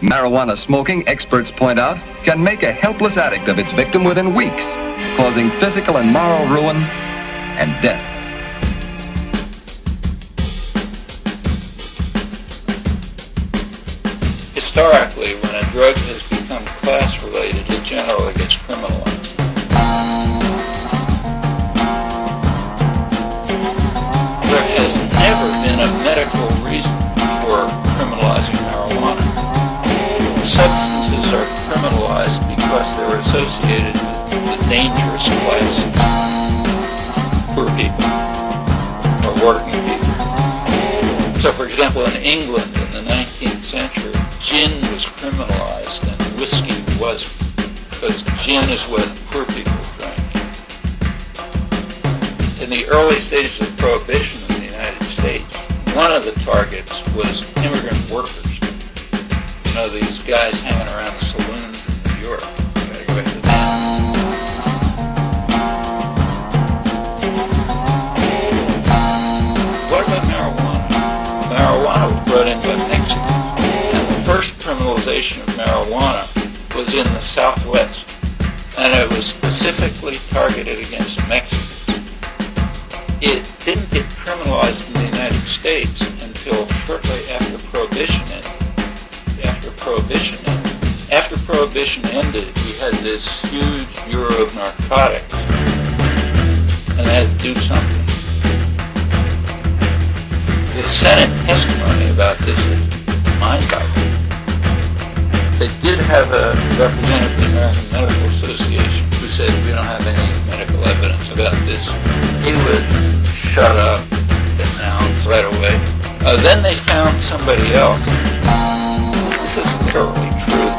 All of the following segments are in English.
Marijuana smoking, experts point out, can make a helpless addict of its victim within weeks, causing physical and moral ruin and death. Historically, when a drug has become class-related, it generally gets criminalized. There has never been a medical reason for criminalizing associated with dangerous classes. Poor people or working people. So for example, in England in the 19th century, gin was criminalized and whiskey wasn't. Because gin is what poor people drank. In the early stages of prohibition in the United States, one of the targets was immigrant workers. You know, these guys hanging around the criminalization of marijuana was in the Southwest. And it was specifically targeted against Mexicans. It didn't get criminalized in the United States until shortly after Prohibition ended. After Prohibition ended. After Prohibition ended, we had this huge Bureau of Narcotics. And they had to do something. The Senate testimony about this is mind-boggling. They did have a representative of the American Medical Association who said we don't have any medical evidence about this. He was shut up, denounced right away. Uh, then they found somebody else. This isn't totally true.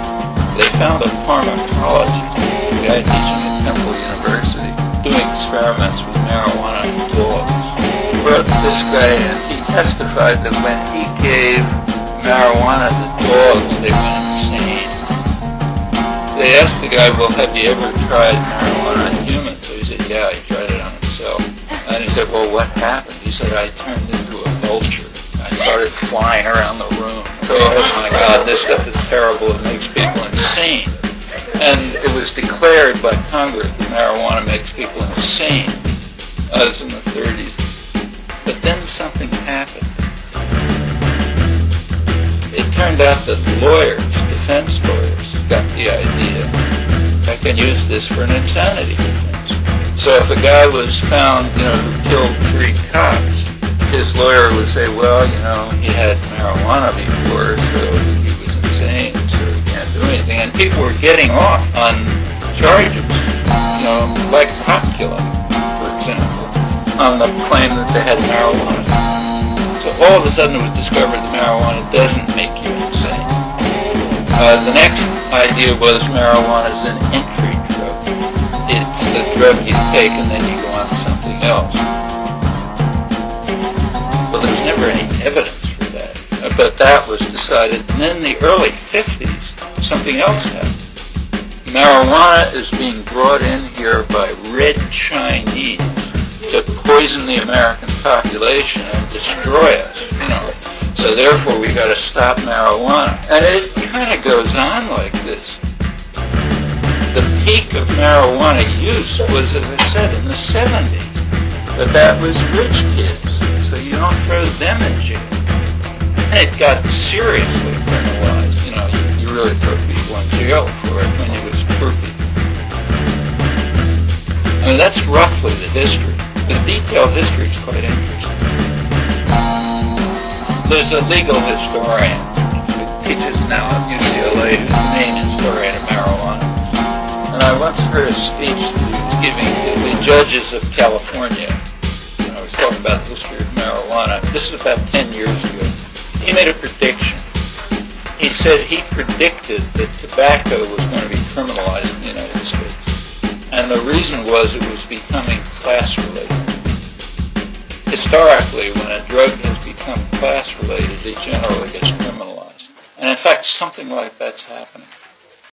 They found a pharmacologist, a guy teaching at Temple University, doing experiments with marijuana in dogs. Brought this guy in. He testified that when he gave marijuana to dogs, they went insane. They asked the guy, well, have you ever tried marijuana on humans? So he said, yeah, he tried it on himself. And he said, well, what happened? He said, I turned into a vulture. I started flying around the room. So, oh my God, this stuff is terrible. It makes people insane. And it was declared by Congress that marijuana makes people insane. That was in the 30s. But then something happened. It turned out that the lawyers, defense lawyers, got the idea. I can use this for an insanity defense. So if a guy was found, you know, who killed three cops, his lawyer would say, well, you know, he had marijuana before, so he was insane, so he can't do anything. And people were getting off on charges, you know, like cop killing, for example, on the claim that they had marijuana. So all of a sudden it was discovered that marijuana doesn't make. Uh, the next idea was marijuana is an entry drug. It's the drug you take and then you go on to something else. Well, there's never any evidence for that. Uh, but that was decided. And then in the early 50s, something else happened. Marijuana is being brought in here by red Chinese to poison the American population and destroy us. So therefore we got to stop marijuana. And it kind of goes on like this. The peak of marijuana use was, as I said, in the 70s. But that was rich kids, so you don't throw them in jail. And it got seriously criminalized. You know, you, you really throw people in jail for it when it was people. I mean, that's roughly the history. The detailed history is quite interesting. There's a legal historian who teaches now at UCLA who's the main historian of marijuana. And I once heard a speech he was giving to the judges of California. And I was talking about the history of marijuana. This is about 10 years ago. He made a prediction. He said he predicted that tobacco was going to be criminalized in the United States. And the reason was it was becoming class-related. Historically, when a drug class-related, it generally gets criminalized. And in fact, something like that's happening.